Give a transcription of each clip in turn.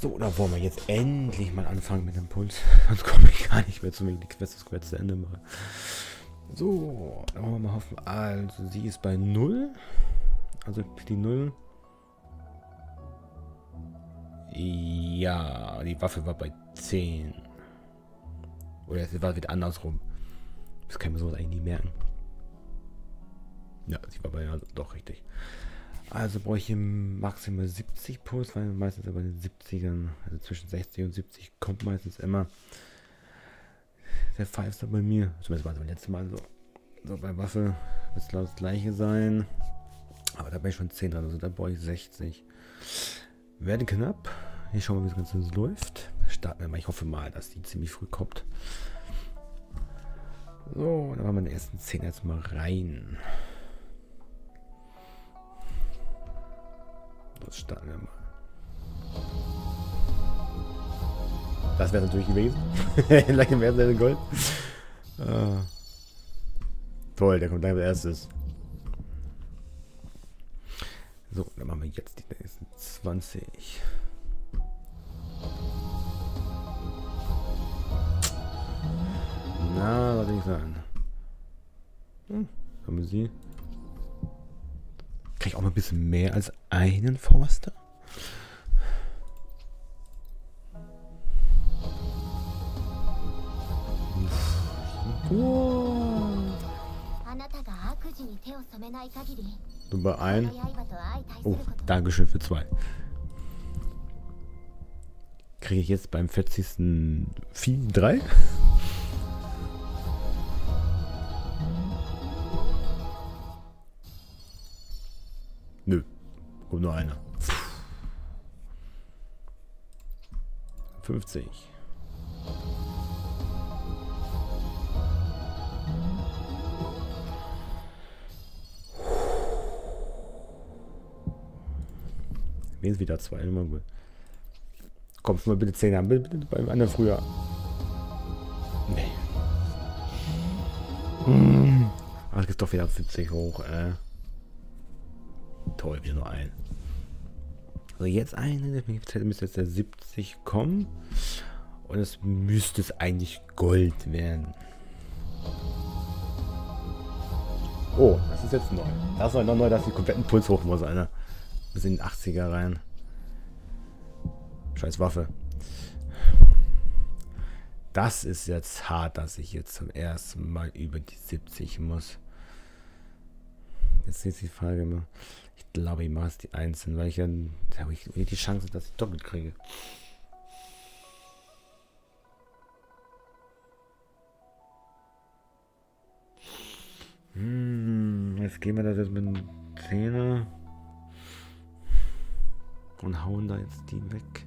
So, da wollen wir jetzt endlich mal anfangen mit dem Puls. Sonst komme ich gar nicht mehr zu mir, die Quest das Quest zu Ende mache. So, dann wollen wir mal hoffen. Also, sie ist bei 0. Also die 0. Ja, die Waffe war bei 10. Oder es war wieder andersrum. Das kann man so eigentlich nie merken. Ja, sie war bei ja doch richtig. Also brauche ich maximal 70 Puls, weil meistens aber den 70ern, also zwischen 60 und 70 kommt meistens immer der Pfeifster bei mir. Zumindest war es beim letzten Mal so. So bei Waffe wird es glaube das gleiche sein. Aber da bin ich schon 10 dran, also da brauche ich 60. Werde knapp. Hier schauen wir, wie das Ganze läuft. Starten wir mal. Ich hoffe mal, dass die ziemlich früh kommt. So, dann machen wir den ersten 10 jetzt mal rein. Das starten wir mal. Das wäre natürlich gewesen. Vielleicht wäre es Gold. Ah. Toll, der kommt gleich als erstes. So, dann machen wir jetzt die nächsten 20. Na, was soll ich sagen? Hm, haben wir sie? Krieg ich auch mal ein bisschen mehr als einen Forster? Nummer ein. Oh, Dankeschön für zwei. Kriege ich jetzt beim 40. Vieh 3? Nö. Kommt nur einer. 50. Mir ist wieder zwei. Immer gut. Kommst mal bitte 10 haben. Bitte, bitte beim anderen früher. Nee. Hm. Ach, geht doch wieder 70 hoch, äh. Toll, wieder nur ein. So, jetzt eine. Müsste jetzt der 70 kommen. Und es müsste es eigentlich Gold werden. Oh, das ist jetzt neu. Das ist noch neu, dass die kompletten Puls hoch muss, Alter. Bis in den 80er rein. Scheiß Waffe. Das ist jetzt hart, dass ich jetzt zum ersten Mal über die 70 muss. Jetzt ist die Frage, ich glaube, ich mache es die einzeln, weil ich dann habe ich die Chance, dass ich doppelt kriege. Hm, jetzt gehen wir das jetzt mit dem Zehner und hauen da jetzt die weg.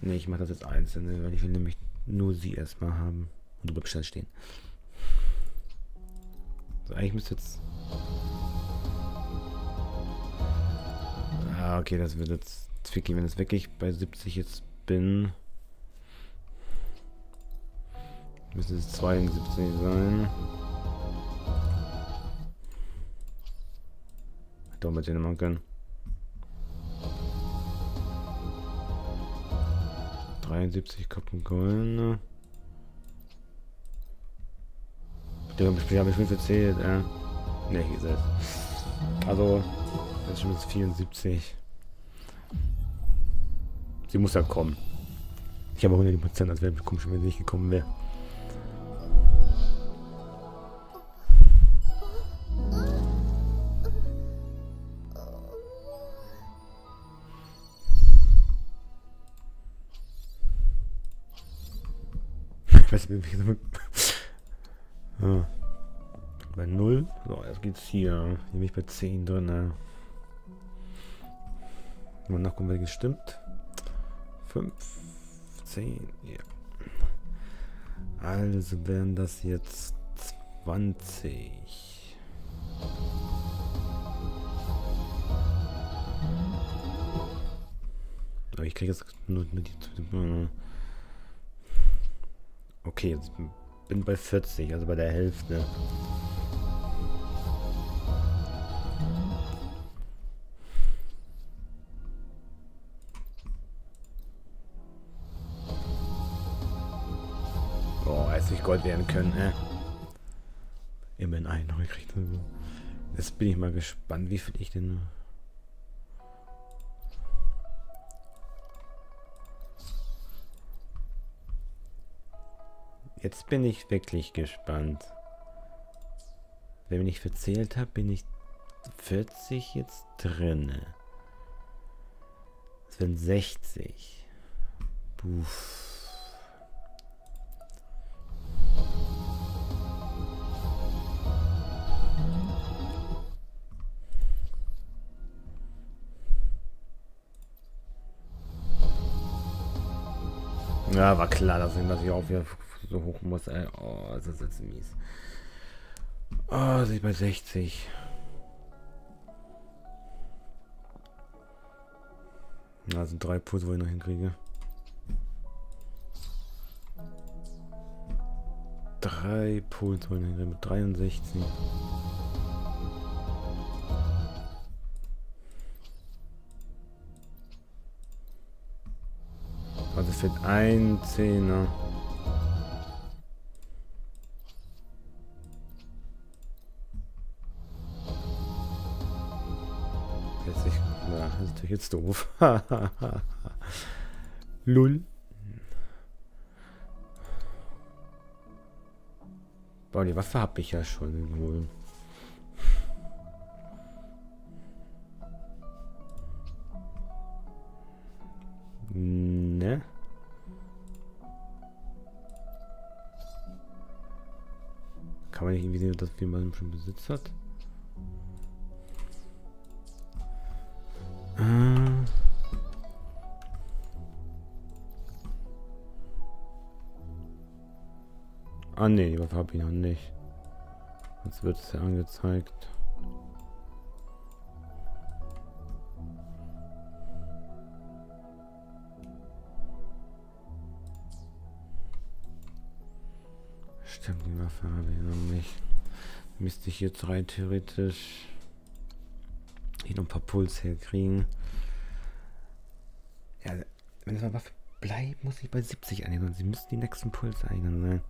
Ne, ich mache das jetzt einzeln, weil ich will nämlich nur sie erstmal haben und über Bestand stehen. So, eigentlich müsste jetzt Okay, das wird jetzt tricky, wenn es wirklich bei 70 jetzt bin. Müsste es 72 sein. Doch mit denen machen können. 73 Kappen Gold. Die habe ich, hab ich schon erzählt, äh. Ne, hier ist es. Also, das ist schon bis 74. Sie muss ja kommen. Ich habe 100 Prozent, als wäre komisch, wenn sie nicht gekommen wäre. Ich weiß nicht, wie ja. Bei 0. So, jetzt geht's hier. Hier bin ich bei 10 drin. Ne? Mal nachgucken, wer gestimmt. 5, 10, ja. Also wären das jetzt 20. Aber ich kriege jetzt nur, nur die... Okay, jetzt bin bei 40, also bei der Hälfte. Gold werden können, äh. Immerhin einen neu gekriegt. Jetzt bin ich mal gespannt, wie viel ich denn... Jetzt bin ich wirklich gespannt. Wenn ich verzählt habe, bin ich 40 jetzt drinne. Es werden 60. Puff. Ja, war klar, dass ich, dass ich auch wieder so hoch muss. Ey. Oh, das ist jetzt mies. Oh, sind bei 60. Da sind drei Puls, wo ich noch hinkriege. Drei Puls, wo ich noch hinkriege. Mit 63. Also fehlt ein Zehner. Jetzt ich, ja, ist natürlich jetzt doof. Lull. Boah, die Waffe habe ich ja schon wohl. Dass man schon Besitz hat? Ah ne, die Waffe habe ich noch nicht. Jetzt wird es ja angezeigt. Stimmt, die Waffe habe ich noch nicht. Müsste ich jetzt rein theoretisch hier noch ein paar Puls herkriegen. Ja, wenn es mal Waffe bleibt, muss ich bei 70 einnehmen. Sie müssten die nächsten Puls einnehmen sein.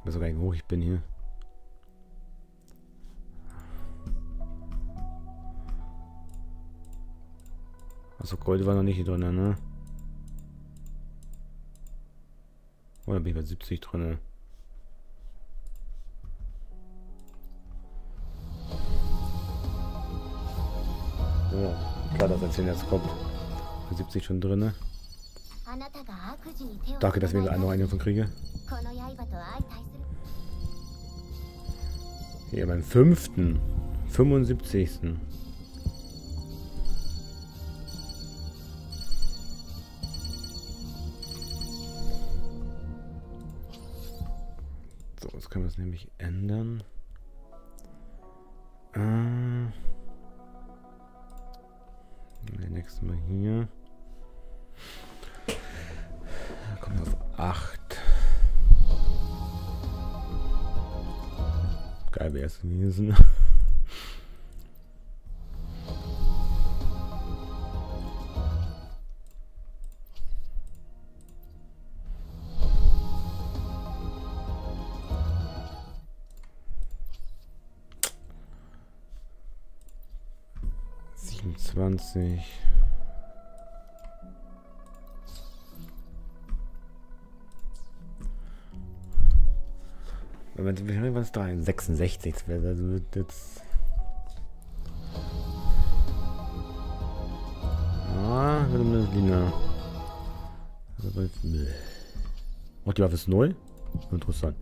Ich weiß sogar nicht, wo ich bin hier. Also Gold war noch nicht hier drin, ne? Oder bin ich bei 70 drin? Ein jetzt kommt. Bei 70 schon drin. Danke, dass wir da noch einen davon kriege. Hier beim fünften. 75. Jetzt können wir es nämlich ändern. Nächstes Mal hier. Da wir auf 8. Geil wäre es gewesen. 20. Wie viel war es da? 66 wäre also wird jetzt. Ah, Lina. Also, oh, die Waffe ist neu? Interessant.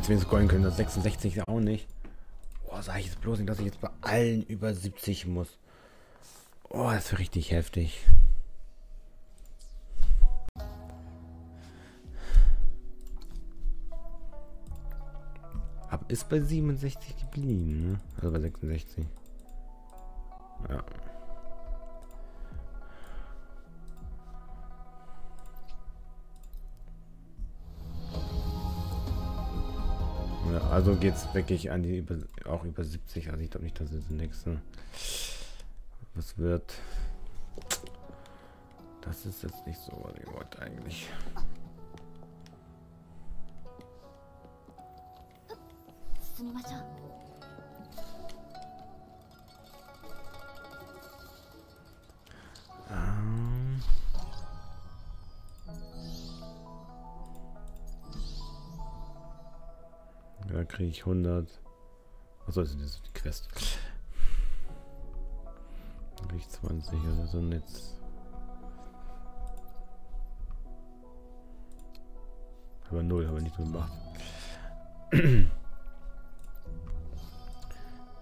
hätte wenigstens golden können. Das 66 auch nicht. Boah, sag ich jetzt bloß nicht, dass ich jetzt bei allen über 70 muss. Oh, das ist richtig heftig. Hab ist bei 67 geblieben, ne? Also bei 66. Ja. Also geht es wirklich an die über, auch über 70. Also ich glaube nicht, dass es das nächste was wird. Das ist jetzt nicht so, was ich wollte eigentlich. Kriege ich 100. Achso, das ist die Quest. Da kriege ich 20 oder so ein Netz. Aber null, habe ich nicht gemacht.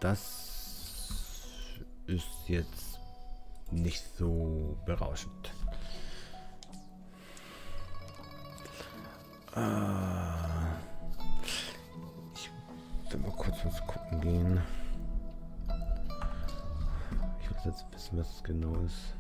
Das ist jetzt nicht so berauschend. Ah, mal kurz was gucken gehen. Ich will jetzt wissen, was es genau ist.